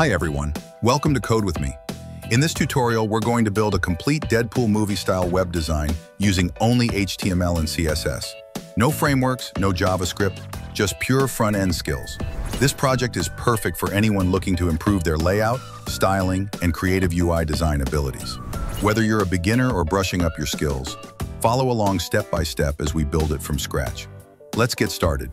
Hi everyone, welcome to Code With Me. In this tutorial, we're going to build a complete Deadpool movie-style web design using only HTML and CSS. No frameworks, no JavaScript, just pure front-end skills. This project is perfect for anyone looking to improve their layout, styling, and creative UI design abilities. Whether you're a beginner or brushing up your skills, follow along step by step as we build it from scratch. Let's get started.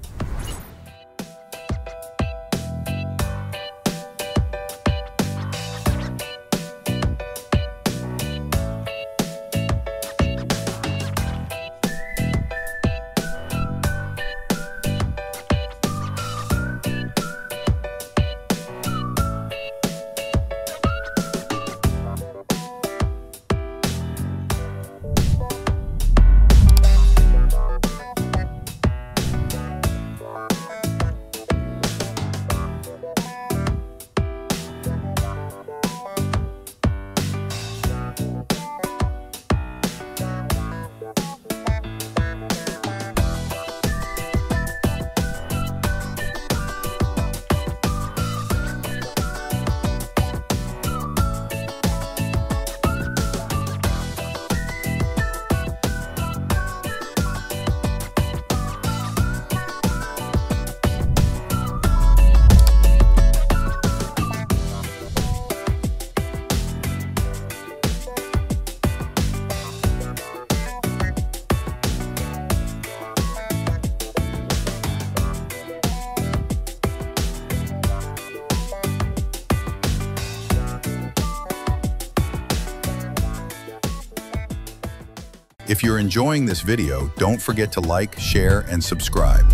If you're enjoying this video, don't forget to like, share, and subscribe.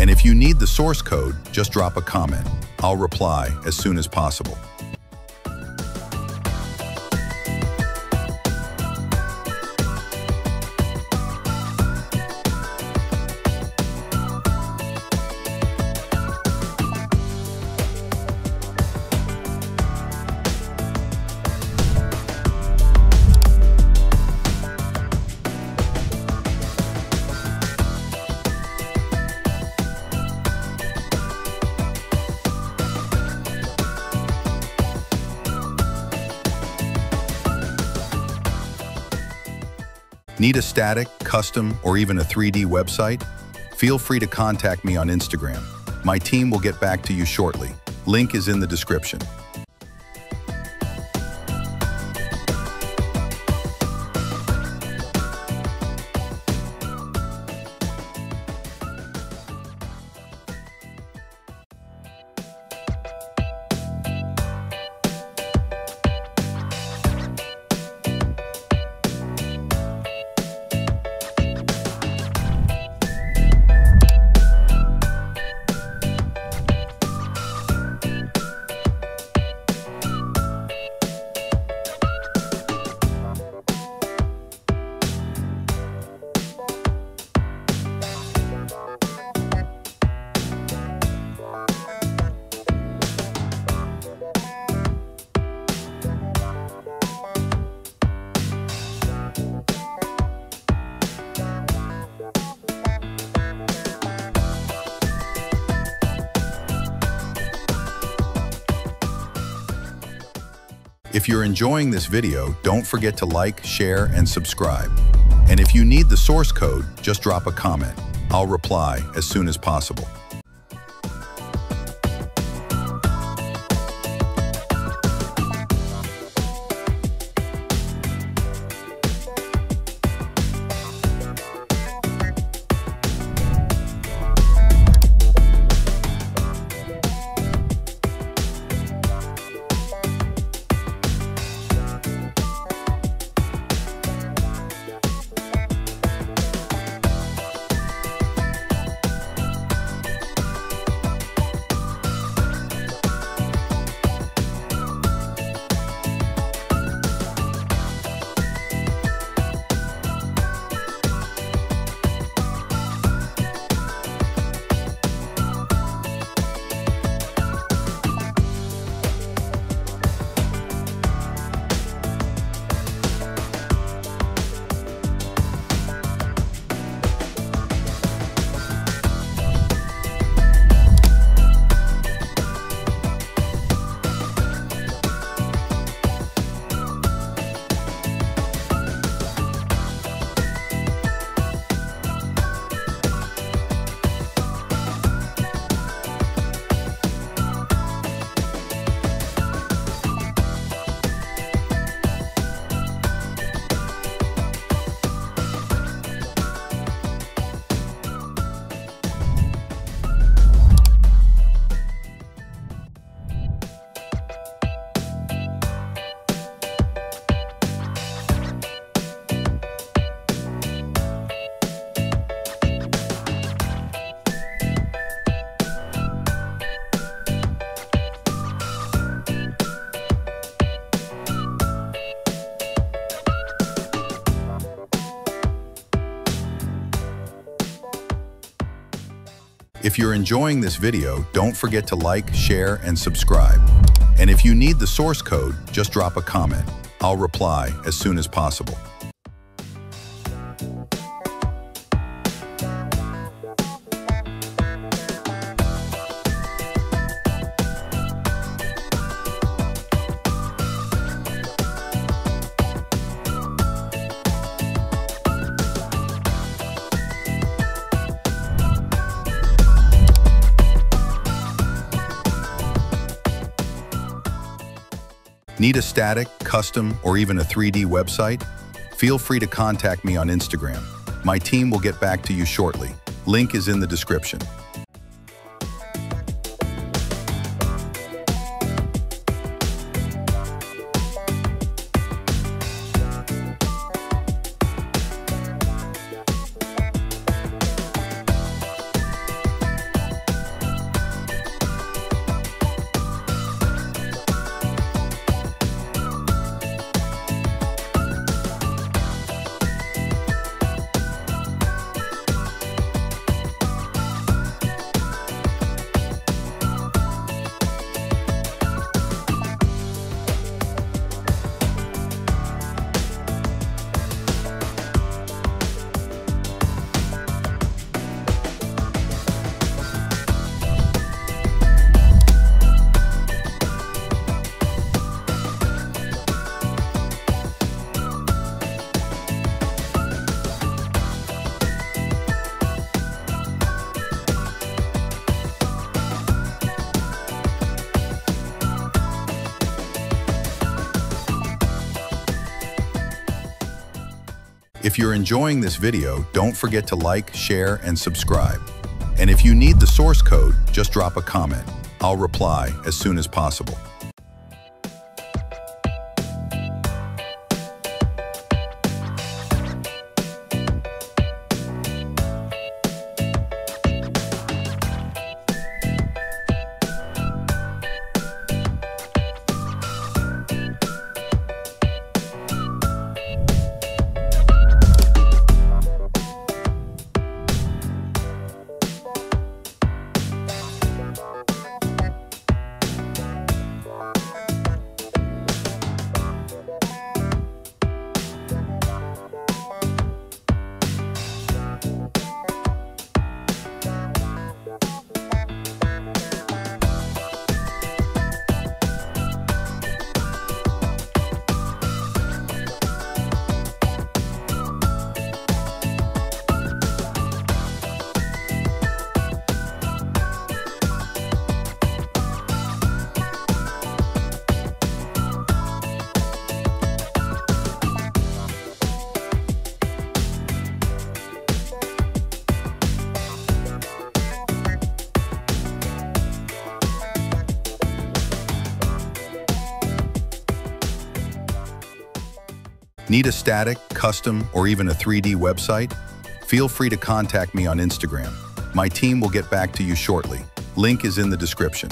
And if you need the source code, just drop a comment. I'll reply as soon as possible. Need a static, custom, or even a 3D website? Feel free to contact me on Instagram. My team will get back to you shortly. Link is in the description. If you're enjoying this video, don't forget to like, share, and subscribe. And if you need the source code, just drop a comment. I'll reply as soon as possible. If you're enjoying this video, don't forget to like, share, and subscribe. And if you need the source code, just drop a comment. I'll reply as soon as possible. Need a static, custom, or even a 3D website? Feel free to contact me on Instagram. My team will get back to you shortly. Link is in the description. If you're enjoying this video, don't forget to like, share, and subscribe. And if you need the source code, just drop a comment. I'll reply as soon as possible. Need a static, custom, or even a 3D website? Feel free to contact me on Instagram. My team will get back to you shortly. Link is in the description.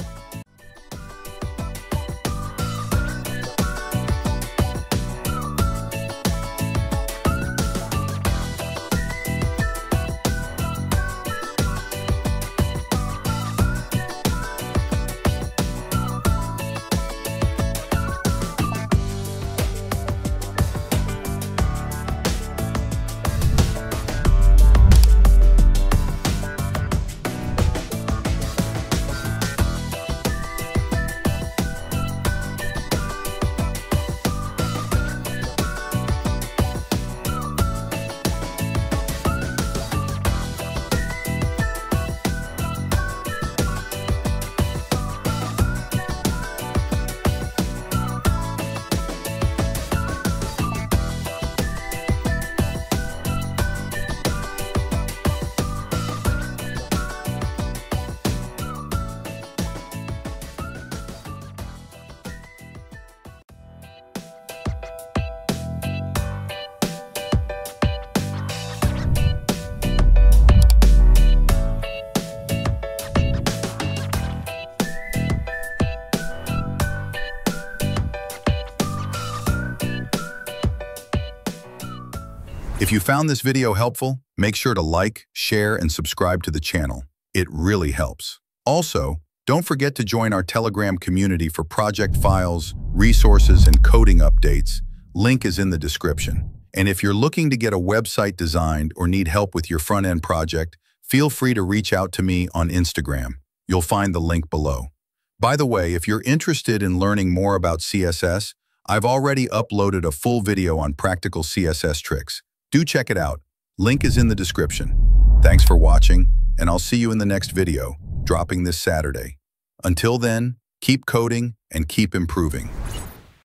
If you found this video helpful, make sure to like, share, and subscribe to the channel. It really helps. Also, don't forget to join our Telegram community for project files, resources, and coding updates. Link is in the description. And if you're looking to get a website designed or need help with your front-end project, feel free to reach out to me on Instagram. You'll find the link below. By the way, if you're interested in learning more about CSS, I've already uploaded a full video on practical CSS tricks. Do check it out. Link is in the description. Thanks for watching, and I'll see you in the next video, dropping this Saturday. Until then, keep coding and keep improving.